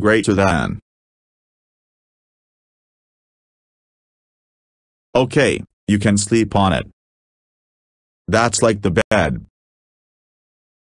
Greater than. Okay, you can sleep on it. That's like the bed.